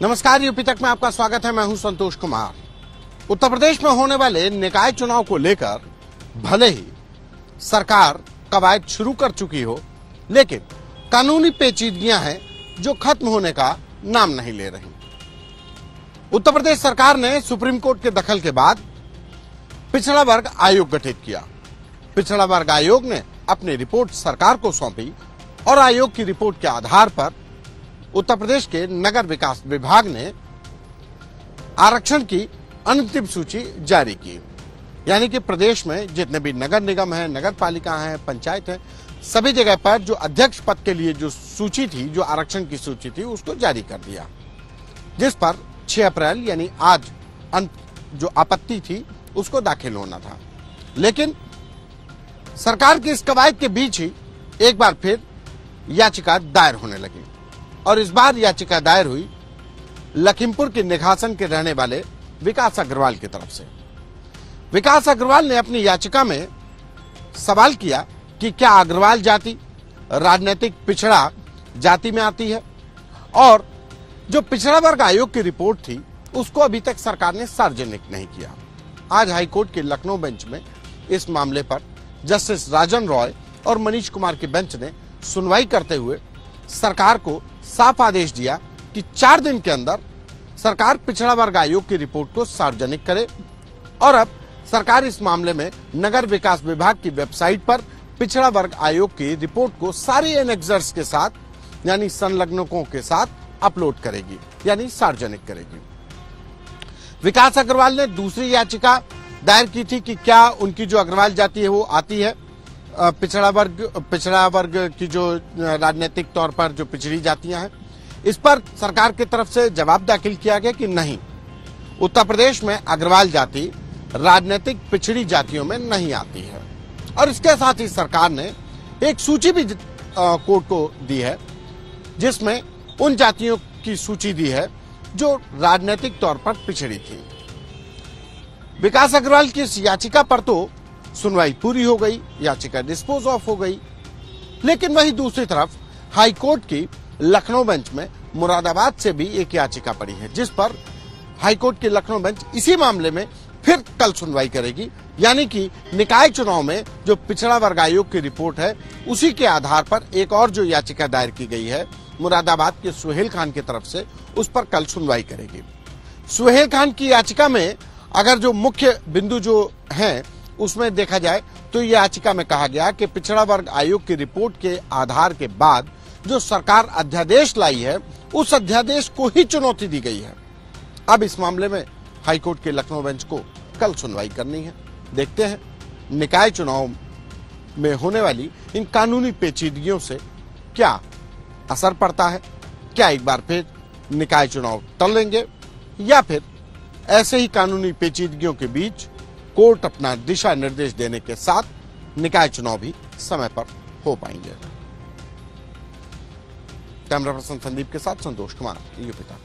नमस्कार, यूपी तक में आपका स्वागत है। मैं हूँ संतोष कुमार। उत्तर प्रदेश में होने वाले निकाय चुनाव को लेकर भले ही सरकार कवायद शुरू कर चुकी हो, लेकिन कानूनी पेचीदगियाँ हैं जो खत्म होने का नाम नहीं ले रही। उत्तर प्रदेश सरकार ने सुप्रीम कोर्ट के दखल के बाद पिछड़ा वर्ग आयोग गठित किया। पिछड़ा वर्ग आयोग ने अपनी रिपोर्ट सरकार को सौंपी और आयोग की रिपोर्ट के आधार पर उत्तर प्रदेश के नगर विकास विभाग ने आरक्षण की अंतिम सूची जारी की। यानी कि प्रदेश में जितने भी नगर निगम हैं, नगर पालिका हैं, पंचायत हैं, सभी जगह पर जो अध्यक्ष पद के लिए जो सूची थी, जो आरक्षण की सूची थी, उसको जारी कर दिया। जिस पर 6 अप्रैल, यानी आज अंत जो आपत्ति थी, उसको दाखिल होना था। लेकिन सरकार की इस कवायद के बीच ही एक बार फिर याचिका दायर होने लगी। और इस बार याचिका दायर हुई लखीमपुर के निघासन के रहने वाले विकास अग्रवाल की तरफ़ से। विकास अग्रवाल ने अपनी याचिका में सवाल किया कि क्या अग्रवाल जाति, राजनीतिक पिछड़ा जाति में आती है? और जो पिछड़ा वर्ग आयोग की रिपोर्ट थी, उसको अभी तक सरकार ने सार्वजनिक नहीं किया। आज हाईकोर्ट के लखनऊ बेंच में इस मामले पर जस्टिस राजन रॉय और मनीष कुमार की बेंच ने सुनवाई करते हुए सरकार को साफ़ आदेश दिया कि चार दिन के अंदर सरकार पिछड़ा वर्ग आयोग की रिपोर्ट को सार्वजनिक करे। और अब सरकार इस मामले में नगर विकास विभाग की वेबसाइट पर पिछड़ा वर्ग आयोग की रिपोर्ट को सारी एनेक्सर्स के साथ, यानी संलग्नकों के साथ अपलोड करेगी, यानी सार्वजनिक करेगी। विकास अग्रवाल ने दूसरी याचिका दायर की थी कि क्या उनकी जो अग्रवाल जाति है, वो आती है। पिछड़ा वर्ग पिछड़ा वर्ग की जो राजनीतिक तौर पर जो पिछड़ी जातियाँ हैं, इस पर सरकार की तरफ़ से जवाब दाखिल किया गया कि नहीं। उत्तर प्रदेश में अग्रवाल जाति राजनीतिक पिछड़ी जातियों में नहीं आती है। और इसके साथ ही सरकार ने एक सूची भी कोर्ट को दी है, जिसमें उन जातियों की सूची दी है जो राजनीतिक तौर पर पिछड़ी थी। विकास अग्रवाल की इस याचिका पर तो सुनवाई पूरी हो गई, याचिका डिस्पोज ऑफ़ हो गई। लेकिन वही दूसरी तरफ़ हाईकोर्ट की लखनऊ बेंच में मुरादाबाद से भी एक याचिका पड़ी है, जिस पर हाईकोर्ट की लखनऊ बेंच इसी मामले में फिर कल सुनवाई करेगी। यानी कि निकाय चुनाव में जो पिछड़ा वर्ग आयोग की रिपोर्ट है, उसी के आधार पर एक और जो याचिका दायर की गई है, मुरादाबाद के सुहेल खान की तरफ़ से, उस पर कल सुनवाई करेगी। सुहेल खान की याचिका में अगर जो मुख्य बिंदु जो हैं उसमें देखा जाए तो याचिका में कहा गया कि पिछड़ा वर्ग आयोग की रिपोर्ट के आधार के बाद जो सरकार अध्यादेश लाई है, उस अध्यादेश को ही चुनौती दी गई है। अब इस मामले में हाईकोर्ट के लखनऊ बेंच को कल सुनवाई करनी है। देखते हैं, निकाय चुनाव में होने वाली इन कानूनी पेचीदगियों से क्या असर पड़ता है, क्या एक बार फिर निकाय चुनाव टल लेंगे, या फिर ऐसे ही कानूनी पेचीदगियों के बीच कोर्ट अपना दिशा निर्देश देने के साथ निकाय चुनाव भी समय पर हो पाएँगे। कैमरा पर्सन संदीप के साथ संतोष कुमार, यूपी तक